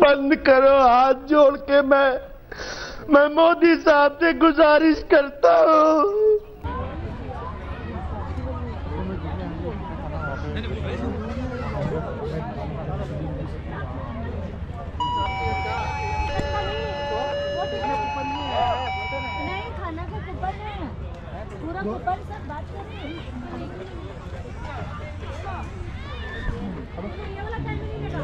बंद करो हाथ जोड़ के मैं मैं मोदी साहब से गुजारिश करता हूँ नहीं खाना का कूपन है पूरा कूपन सब बात कर रहे हैं ये वाला टाइम नहीं लगा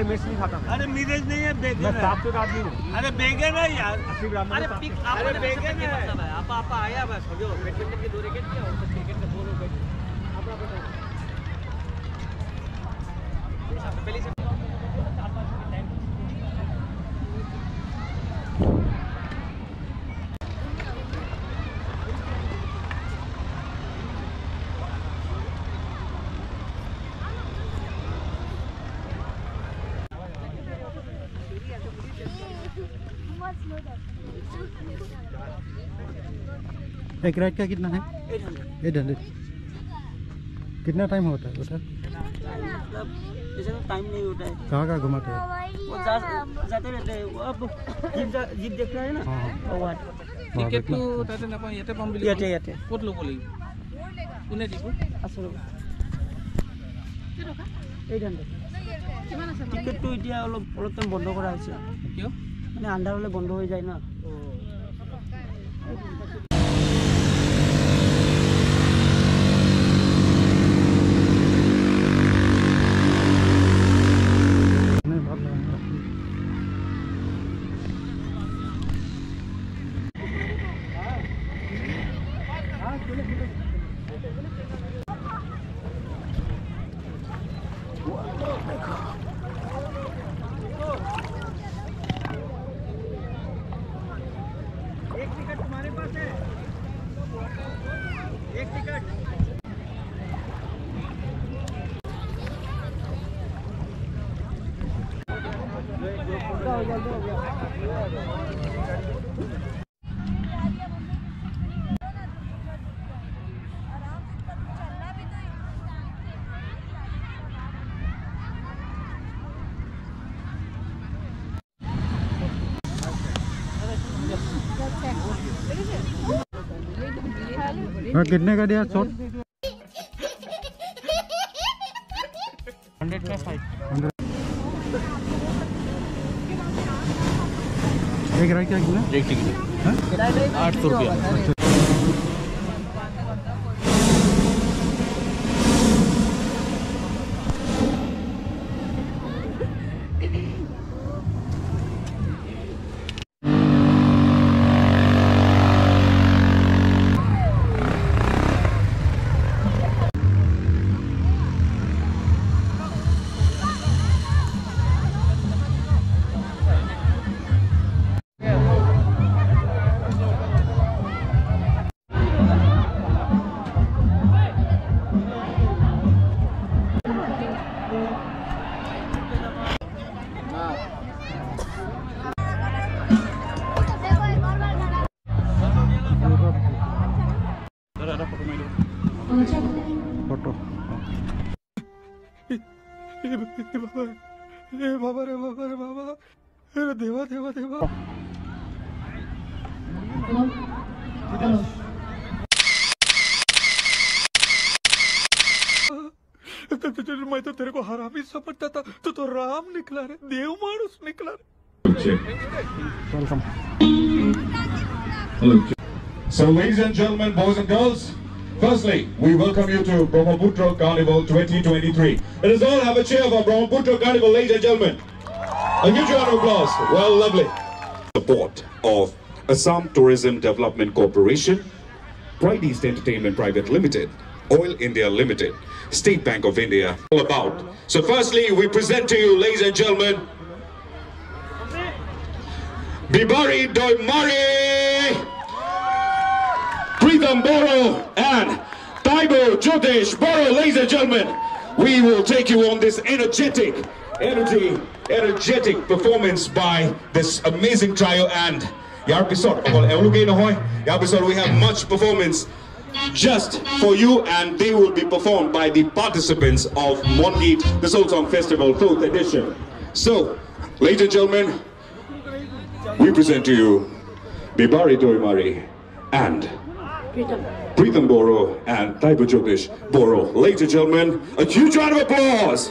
अरे मिर्च नहीं खाता अरे मिर्च नहीं है बेगन है। साफ़ सुथरा आदमी हूँ। अरे बेगन है यार। असली ब्राह्मण अरे पिक पिक अरे आपने बेगन है। मतलब है? आप आप आया बस हो गया बैडमिंटन के दो रैकेट किया और बस क्रिकेट के दो रैकेट अपना बताओ पहले से एक राइड का कितना है एट हंड्रेड कितना टाइम होता है उधर जैसे टाइम नहीं होता है कहाँ कहाँ घुमाते हैं वो जा, जाते रहते हैं वो अब जीप जा- जीप देख रहा है ना हाँ, हाँ। वो वहाँ টিকেটটো देखना। তাতে নাপাওঁ ইয়াতে পাম বুলি ইয়াতে ইয়াতে ক'ত ল'ব লাগিব কোনে দিব আছোঁ ৰ'ব এইট হাণ্ড্ৰেড টিকেটটো এতিয়া অলপ অলপ টাইম বন্ধ কৰা হৈছে কিয় আন্ডার হলে বন্ধ হয়ে যায় না। हाँ कितने का दिया? शॉट हंड्रेड का फाइव एक क्या कितना एक टिकट आठ सौ रुपया। रे बाबा रे बाबा रे बाबा अरे देवा देवा देवा। तो- तो- तो- मैं तो तेरे को हरामी समझता था। तू तो राम निकला रे देव मानुस निकला रे। Welcome So, ladies and gentlemen, boys and girls, firstly, we welcome you to Brahmaputra Carnival 2023. Let us all have a cheer for Brahmaputra Carnival, ladies and gentlemen. A huge round of applause. Well, lovely. Support of Assam Tourism Development Corporation, Pride East Entertainment Private Limited, Oil India Limited, State Bank of India, all about. So, firstly, we present to you, ladies and gentlemen, Bibari Doimari, Pritham and Taibo Jodesh Boro. Ladies and gentlemen, we will take you on this energetic, energy, energetic performance by this amazing trio and Yar Pisot. We have much performance just for you and they will be performed by the participants of Mondeet, the Soul Song Festival 4th edition. So, ladies and gentlemen, we present to you Bibari Dorimari and Pritham Boro and Taiba Jyotish Boro. Ladies and gentlemen, a huge round of applause.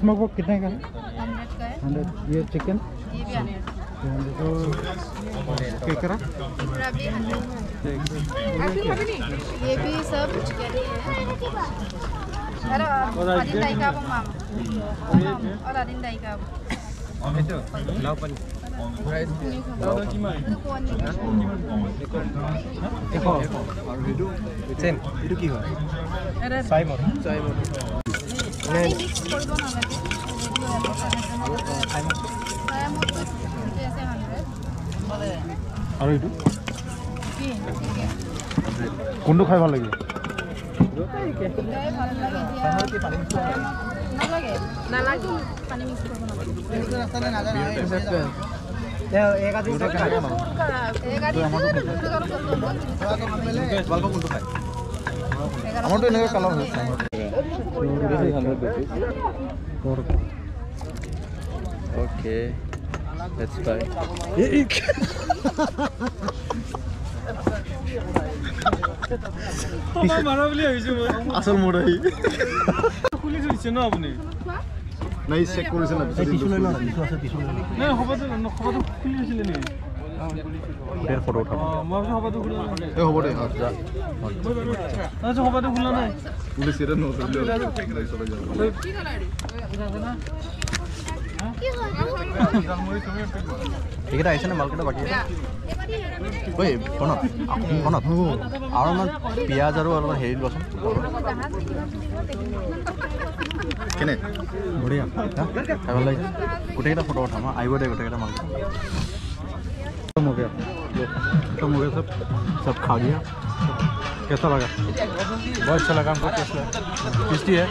Smoke वो कितने का है? Hundred का है। Hundred. ये chicken ये भी hundred. तो केकरा पूरा भी हंड्रेड ये भी सब चिकन ही है। अरे अदिन दाई का और अदिन दाई का अब আৰু এইটো? কোনটো খাই ভাল লাগে? কোনটো খায়? আমাৰতো এনেকৈ কালাৰ হৈছে Okay, that's fine. মাৰা বুলি ভাবিছো মই আচল মোৰ আহি খুলি থৈছে ন আপুনি নাই চেক কৰিছে না নাই খবৰটো খবৰটো খুলি থৈছিলে নেকি? উঠাব। হ'ব খোলা নাই। এইকেইটা আহিছেনে মালকেইটা বাকী ঐ কণত আৰু অলপমান পিঁয়াজ আৰু অলপমান হেৰি লোৱাচোন কেনে? বঢ়িয়া। ভাল লাগিছে। গোটেইকেইটা ফটো উঠাম আহিব দে গোটেইকেইটা মালকেইটা। खत्म हो गया। खत्म हो गया सब। सब खा गया कैसा लगा? बहुत अच्छा लगा हमको टेस्टी है।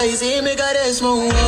Crazy, me got a smoke